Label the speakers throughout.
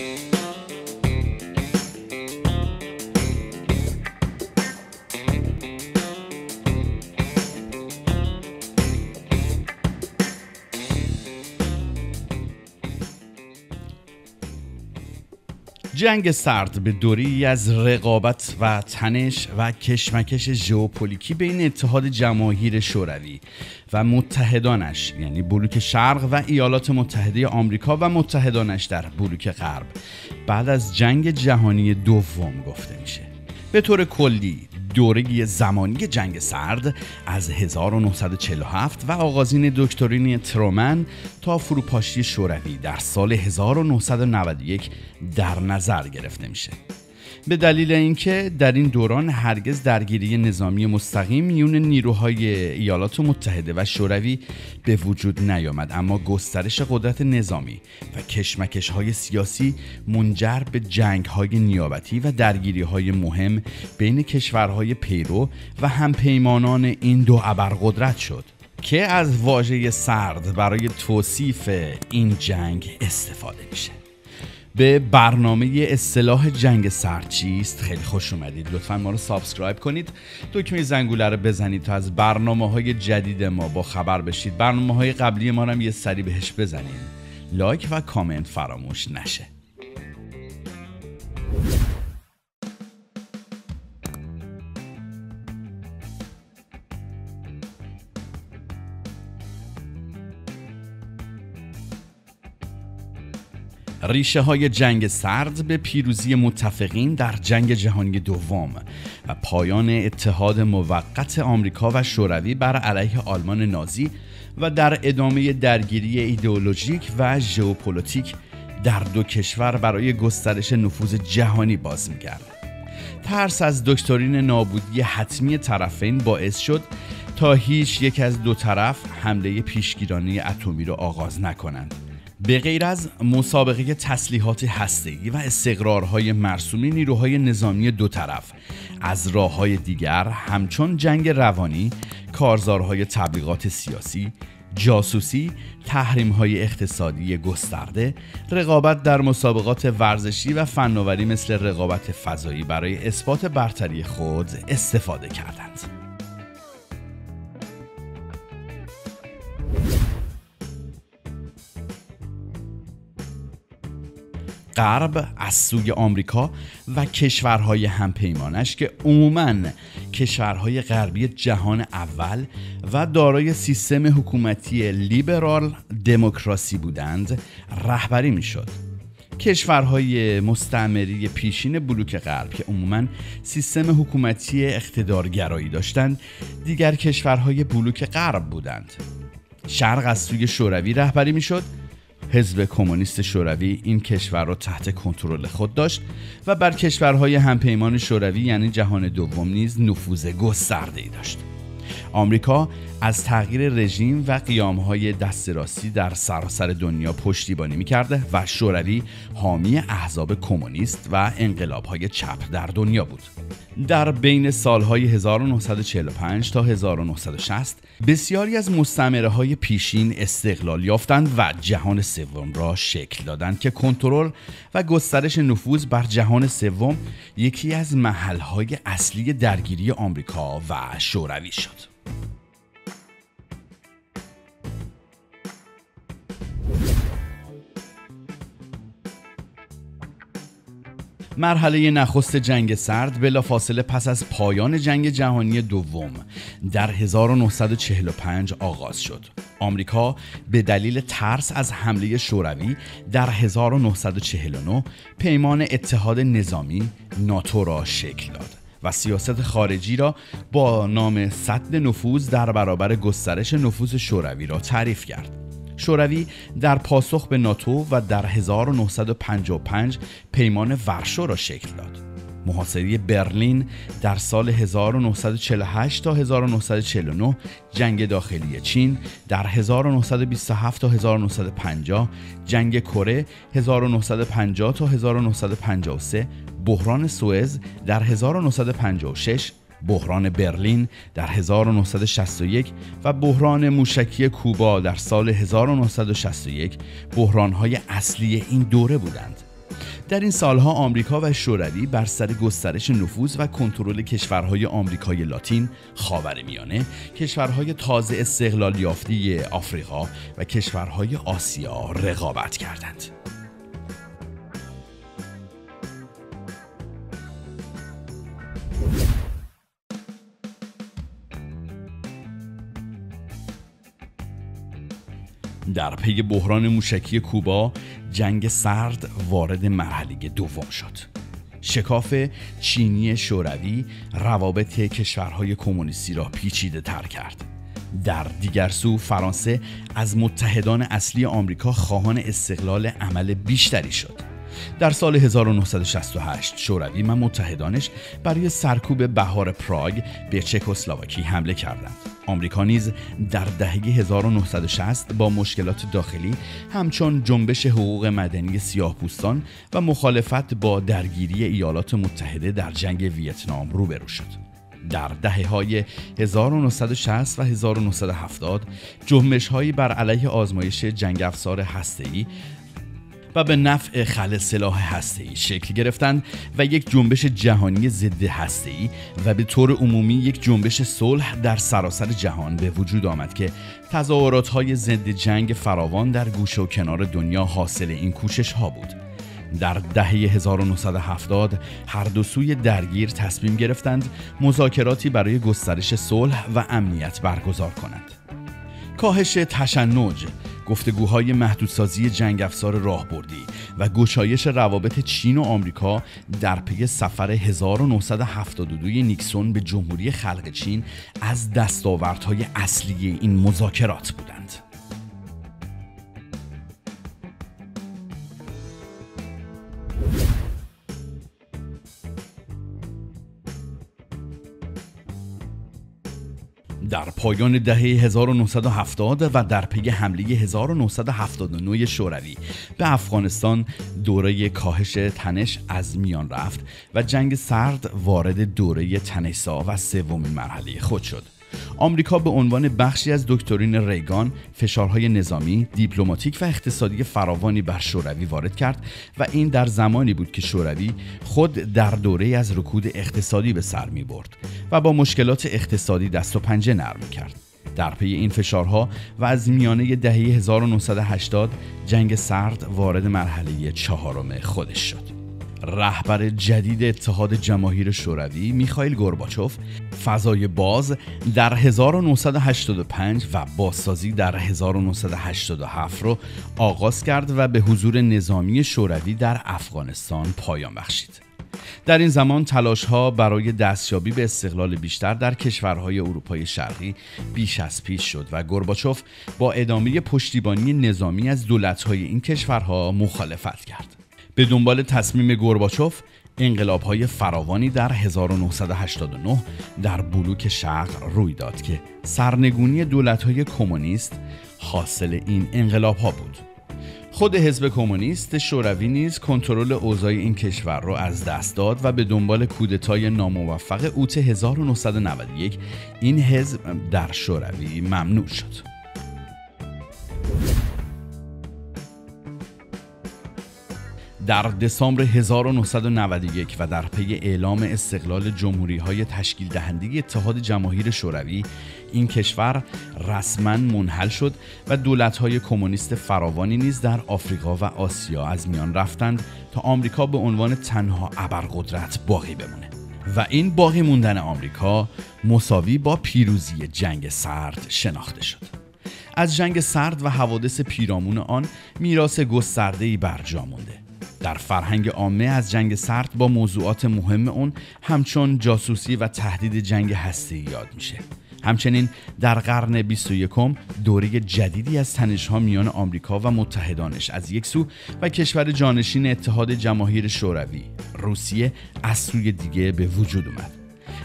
Speaker 1: Thank you. جنگ سرد به دوری از رقابت و تنش و کشمکش ژئوپلیتیکی بین اتحاد جماهیر شوروی و متحدانش یعنی بلوک شرق و ایالات متحده آمریکا و متحدانش در بلوک غرب. بعد از جنگ جهانی دوم گفته میشه. به طور کلی دوره زمانی جنگ سرد از 1947 و آغازین دکترین ترومن تا فروپاشی شوروی در سال 1991 در نظر گرفته میشه. به دلیل اینکه در این دوران هرگز درگیری نظامی مستقیم میون نیروهای ایالات متحده و شوروی به وجود نیامد. اما گسترش قدرت نظامی و کشمکش های سیاسی منجر به جنگ های نیابتی و درگیری های مهم بین کشورهای پیرو و همپیمانان این دو ابرقدرت شد که از واژه سرد برای توصیف این جنگ استفاده میشه. به برنامه اصطلاح جنگ سرد چیست خیلی خوش اومدید. لطفا ما رو subscribe کنید. دکمه زنگوله رو بزنید تا از برنامه های جدید ما با خبر بشید. برنامه های قبلی ما هم یه سری بهش بزنید لایک و کامنت فراموش نشه. ریشه های جنگ سرد به پیروزی متفقین در جنگ جهانی دوم و پایان اتحاد موقت آمریکا و شوروی بر علیه آلمان نازی و در ادامه درگیری ایدئولوژیک و ژئوپلیتیک در دو کشور برای گسترش نفوذ جهانی باز می‌کرد. ترس از دکترین نابودی حتمی طرفین باعث شد تا هیچ یک از دو طرف حمله پیشگیرانه اتمی را آغاز نکنند. به غیر از مسابقه تسلیحات هسته‌ای و استقرارهای مرسومی نیروهای نظامی دو طرف از راه های دیگر همچون جنگ روانی، کارزارهای تبلیغات سیاسی، جاسوسی، تحریم های اقتصادی گسترده، رقابت در مسابقات ورزشی و فناوری مثل رقابت فضایی برای اثبات برتری خود استفاده کردند. غرب از سوی آمریکا و کشورهای همپیمانش که عموما کشورهای غربی جهان اول و دارای سیستم حکومتی لیبرال دموکراسی بودند رهبری می‌شد. کشورهای مستعمری پیشین بلوک غرب که عموما سیستم حکومتی اقتدارگرایی داشتند دیگر کشورهای بلوک غرب بودند شرق از سوی شوروی رهبری می‌شد حزب کمونیست شوروی این کشور را تحت کنترل خود داشت و بر کشورهای همپیمان شوروی یعنی جهان دوم نیز نفوذ گسترده‌ای داشت. آمریکا از تغییر رژیم و قیامهای دست راستی در سراسر دنیا پشتیبانی می‌کرده و شوروی حامی احزاب کمونیست و انقلابهای چپ در دنیا بود. در بین سالهای 1945 تا 1960 بسیاری از مستعمره های پیشین استقلال یافتند و جهان سوم را شکل دادند که کنترل و گسترش نفوذ بر جهان سوم یکی از محلهای اصلی درگیری آمریکا و شوروی شد. مرحله نخست جنگ سرد فاصله پس از پایان جنگ جهانی دوم در 1945 آغاز شد. آمریکا به دلیل ترس از حمله شوروی در 1949 پیمان اتحاد نظامی ناتو را شکل داد. و سیاست خارجی را با نام صد نفوذ در برابر گسترش نفوذ شوروی را تعریف کرد. شوروی در پاسخ به ناتو و در 1955 پیمان ورشو را شکل داد. محاصره برلین در سال 1948 تا 1949 جنگ داخلی چین در 1927 تا 1950 جنگ کره 1950 تا 1953 بحران سوئز در 1956 بحران برلین در 1961 و بحران موشکی کوبا در سال 1961 بحرانهای اصلی این دوره بودند. در این سالها آمریکا و شوروی بر سر گسترش نفوذ و کنترل کشورهای آمریکای لاتین، خاورمیانه، کشورهای تازه استقلال یافته آفریقا و کشورهای آسیا رقابت کردند. در پی بحران موشکی کوبا جنگ سرد وارد مرحله دوم شد. شکاف چینی شوروی روابط کشورهای کمونیستی را پیچیده تر کرد. در دیگر سو فرانسه از متحدان اصلی آمریکا خواهان استقلال عمل بیشتری شد. در سال 1968 شوروی و متحدانش برای سرکوب بهار پراگ به چکسلواکی حمله کردند. آمریکا نیز در دهه 1960 با مشکلات داخلی همچون جنبش حقوق مدنی سیاه پوستان و مخالفت با درگیری ایالات متحده در جنگ ویتنام روبرو شد. در دهه های 1960 و 1970 جنبش هایی بر علیه آزمایش جنگ افزار هسته‌ای و به نفع خل سلاح هسته‌ای شکل گرفتند و یک جنبش جهانی ضد هسته‌ای و به طور عمومی یک جنبش صلح در سراسر جهان به وجود آمد که تظاهرات ضد جنگ فراوان در گوشه و کنار دنیا حاصل این کوشش ها بود در دهه 1970 هر دو سوی درگیر تصمیم گرفتند مذاکراتی برای گسترش صلح و امنیت برگزار کنند. کاهش تشنج گفتگوهای محدودسازی جنگ افزار راهبردی و گشایش روابط چین و آمریکا در پی سفر 1972 نیکسون به جمهوری خلق چین از دستاوردهای اصلی این مذاکرات بودند. در پایان دهه 1970 و در پی حمله 1979 شوروی به افغانستان دوره کاهش تنش از میان رفت و جنگ سرد وارد دوره تنشسا و سومین مرحله خود شد. آمریکا به عنوان بخشی از دکترین ریگان فشارهای نظامی، دیپلماتیک و اقتصادی فراوانی بر شوروی وارد کرد و این در زمانی بود که شوروی خود در دوره از رکود اقتصادی به سر می برد و با مشکلات اقتصادی دست و پنجه نرم کرد. در پی این فشارها و از میانه دهه 1980 جنگ سرد وارد مرحله چهارم خودش شد. رهبر جدید اتحاد جماهیر شوروی میخائیل گورباچوف فضای باز در 1985 و بازسازی در 1987 رو آغاز کرد و به حضور نظامی شوروی در افغانستان پایان بخشید. در این زمان تلاش ها برای دستیابی به استقلال بیشتر در کشورهای اروپای شرقی بیش از پیش شد و گورباچوف با ادامه پشتیبانی نظامی از دولت‌های این کشورها مخالفت کرد. به دنبال تصمیم گورباچوف انقلاب های فراوانی در 1989 در بلوک شرق روی داد که سرنگونی دولت های کمونیست حاصل این انقلاب ها بود. خود حزب کمونیست شوروی نیز کنترل اوضاع این کشور را از دست داد و به دنبال کودتای ناموفق اوت 1991 این حزب در شوروی ممنوع شد. در دسامبر 1991 و در پی اعلام استقلال جمهوری های تشکیل دهنده اتحاد جماهیر شوروی این کشور رسما منحل شد و دولت های کمونیست فراوانی نیز در آفریقا و آسیا از میان رفتند تا آمریکا به عنوان تنها ابرقدرت باقی بمونه. و این باقی موندن آمریکا مساوی با پیروزی جنگ سرد شناخته شد. از جنگ سرد و حوادث پیرامون آن میراث گسترده‌ای بر جا مونده. در فرهنگ عامه از جنگ سرد با موضوعات مهم اون همچون جاسوسی و تهدید جنگ هستی یاد میشه. همچنین در قرن 21 دوره جدیدی از تنشها میان آمریکا و متحدانش از یک سو و کشور جانشین اتحاد جماهیر شوروی روسیه از سوی دیگه به وجود اومد.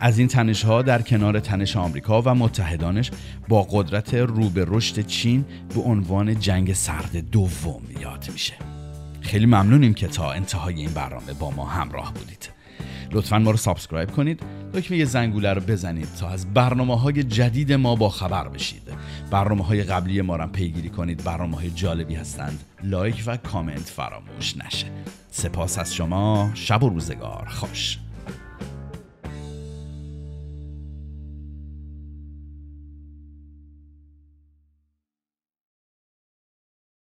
Speaker 1: از این تنش ها در کنار تنش آمریکا و متحدانش با قدرت رو به رشد چین به عنوان جنگ سرد دوم یاد میشه. خیلی ممنونیم که تا انتهای این برنامه با ما همراه بودید. لطفا ما رو subscribe کنید. دکمه زنگوله رو بزنید تا از برنامه های جدید ما با خبر بشید. برنامه های قبلی ما رو پیگیری کنید. برنامه های جالبی هستند. like و کامنت فراموش نشه. سپاس از شما. شب و روزگار. خوش.